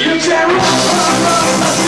You can run, run, run, run.